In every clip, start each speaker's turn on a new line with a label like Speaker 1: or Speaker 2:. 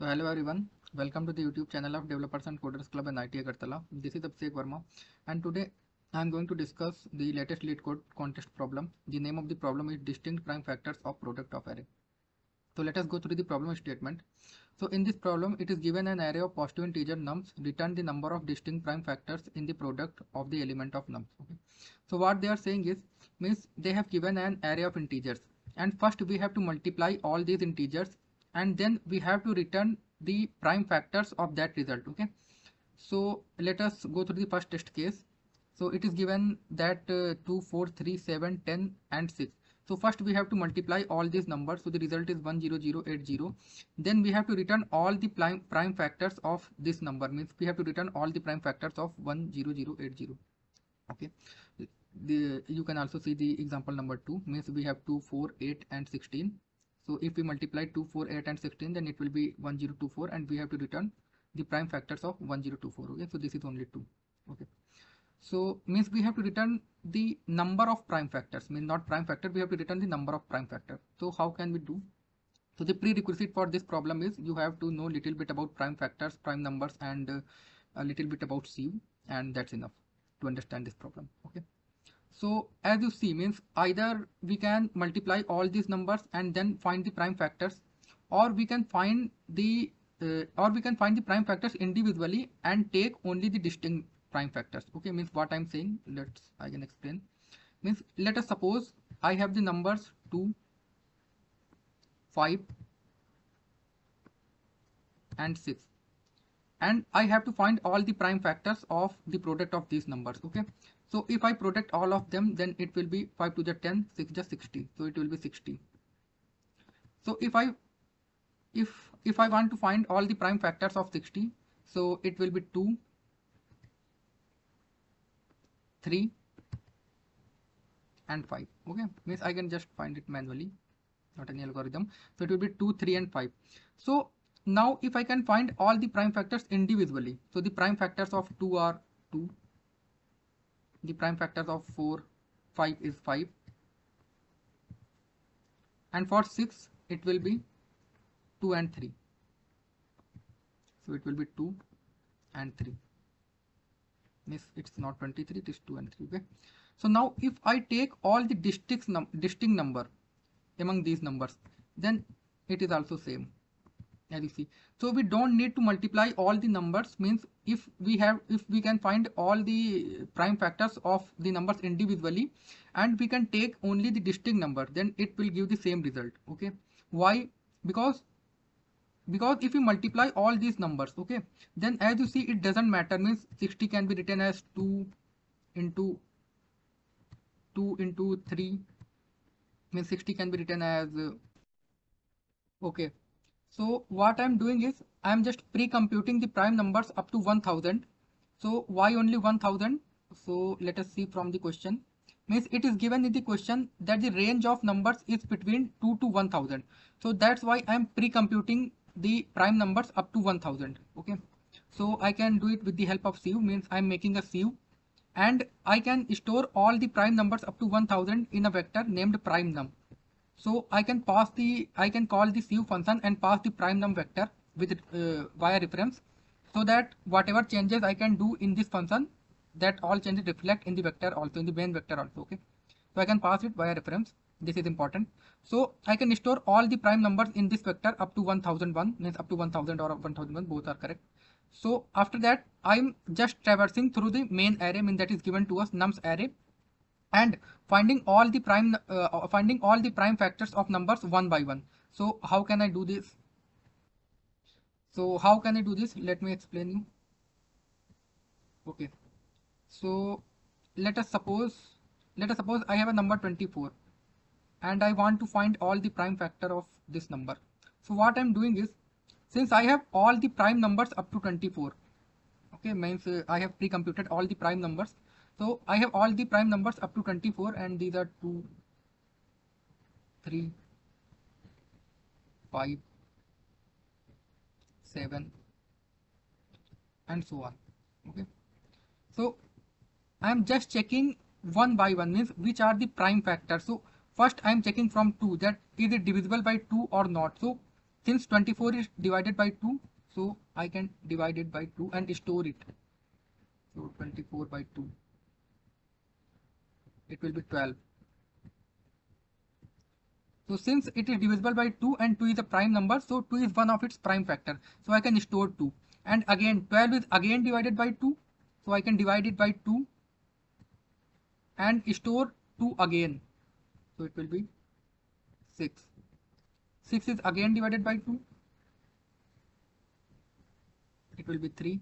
Speaker 1: So hello everyone, welcome to the YouTube channel of Developers and Coders Club NIT Agartala. This is Abhishek Verma and today I am going to discuss the latest LeetCode contest problem. The name of the problem is distinct prime factors of product of array. So let us go through the problem statement. So in this problem it is given an array of positive integer nums return the number of distinct prime factors in the product of the element of nums. Okay. So what they are saying is means they have given an array of integers and first we have to multiply all these integers and then we have to return the prime factors of that result okay? So let us go through the first test case. So it is given that uh, 2 4 3 7 10 and 6 so first we have to multiply all these numbers. So the result is 10080 then we have to return all the prime prime factors of this number. Means we have to return all the prime factors of 10080 okay? The you can also see the example number 2 means we have 2 4 8 and 16 so if we multiply 2, 4, 8 and 16 then it will be 1024 and we have to return the prime factors of 1024 okay? So this is only 2 okay? So means we have to return the number of prime factors. Mean not prime factor we have to return the number of prime factor. So how can we do? So the prerequisite for this problem is you have to know little bit about prime factors prime numbers and uh, a little bit about sieve and that's enough to understand this problem okay so as you see means either we can multiply all these numbers and then find the prime factors or we can find the uh, or we can find the prime factors individually and take only the distinct prime factors. Okay means what i'm saying let's i can explain. Means let us suppose i have the numbers 2 5 and 6 and i have to find all the prime factors of the product of these numbers okay so if I product all of them, then it will be 5 to the 10, 6 just 60. So it will be 60. So if I if if I want to find all the prime factors of 60, so it will be 2, 3 and 5. Okay, means I can just find it manually, not any algorithm. So it will be 2, 3 and 5. So now if I can find all the prime factors individually, so the prime factors of 2 are 2, the prime factors of 4 5 is 5 and for 6 it will be 2 and 3 so it will be 2 and 3 miss it's not 23 it is 2 and 3 okay? So now if i take all the distinct num distinct number among these numbers then it is also same see so we don't need to multiply all the numbers. Means if we have if we can find all the prime factors of the numbers individually and we can take only the distinct number then it will give the same result. Okay? Why? Because because if we multiply all these numbers okay then as you see it doesn't matter. Means 60 can be written as 2 into 2 into 3 means 60 can be written as okay so what I'm doing is I'm just pre-computing the prime numbers up to 1000. So why only 1000? So let us see from the question. Means it is given in the question that the range of numbers is between 2 to 1000. So that's why I'm pre-computing the prime numbers up to 1000. Okay. So I can do it with the help of sieve means I'm making a sieve and I can store all the prime numbers up to 1000 in a vector named prime num. So I can pass the, I can call the sieve function and pass the prime num vector with uh, via reference so that whatever changes I can do in this function that all changes reflect in the vector also in the main vector also okay. So I can pass it via reference. This is important. So I can store all the prime numbers in this vector up to 1001 means up to 1000 or 1001 both are correct. So after that I'm just traversing through the main array mean that is given to us nums array and finding all the prime uh, finding all the prime factors of numbers one by one. So how can i do this? So how can i do this? Let me explain you. Okay. So let us suppose let us suppose i have a number 24 and i want to find all the prime factor of this number. So what i'm doing is since i have all the prime numbers up to 24 okay means uh, i have pre-computed all the prime numbers so I have all the prime numbers up to 24 and these are 2, 3, 5, 7 and so on. Okay. So I am just checking one by one means which are the prime factors. So first I am checking from 2 that is it divisible by 2 or not. So since 24 is divided by 2 so I can divide it by 2 and store it so 24 by 2 it will be 12 so since it is divisible by 2 and 2 is a prime number so 2 is one of its prime factor. So I can store 2 and again 12 is again divided by 2 so I can divide it by 2 and store 2 again. So it will be 6 6 is again divided by 2 it will be 3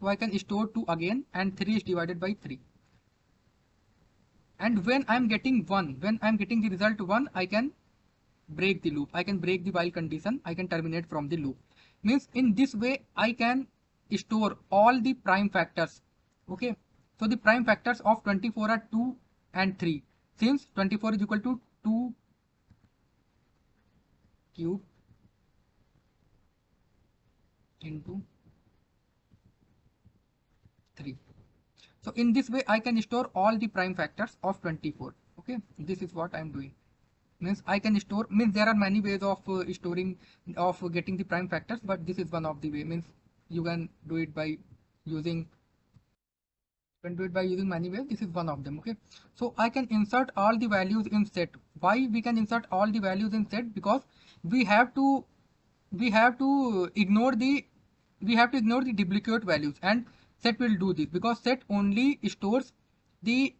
Speaker 1: so I can store 2 again and 3 is divided by 3 and when I'm getting 1 when I'm getting the result 1 I can break the loop. I can break the while condition. I can terminate from the loop. Means in this way I can store all the prime factors. Okay? So the prime factors of 24 are 2 and 3 since 24 is equal to 2 cube into 3 so in this way I can store all the prime factors of 24 okay? This is what I'm doing. Means I can store means there are many ways of uh, storing of getting the prime factors but this is one of the way. Means you can do it by using you can do it by using many ways. This is one of them. Okay? So I can insert all the values in set. Why we can insert all the values in set? Because we have to we have to ignore the we have to ignore the duplicate values. And set will do this. Because set only stores the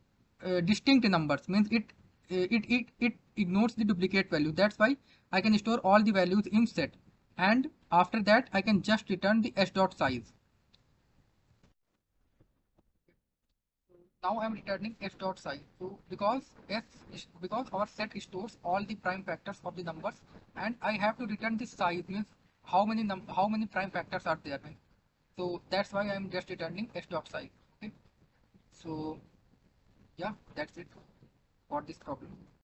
Speaker 1: uh, distinct numbers. Means it uh, it it it ignores the duplicate value. That's why i can store all the values in set. And after that i can just return the s dot size. Now i'm returning s dot size. So because s because our set stores all the prime factors of the numbers and i have to return the size. Means how many num how many prime factors are there so that's why i'm just returning s dot size okay? So yeah that's it for this problem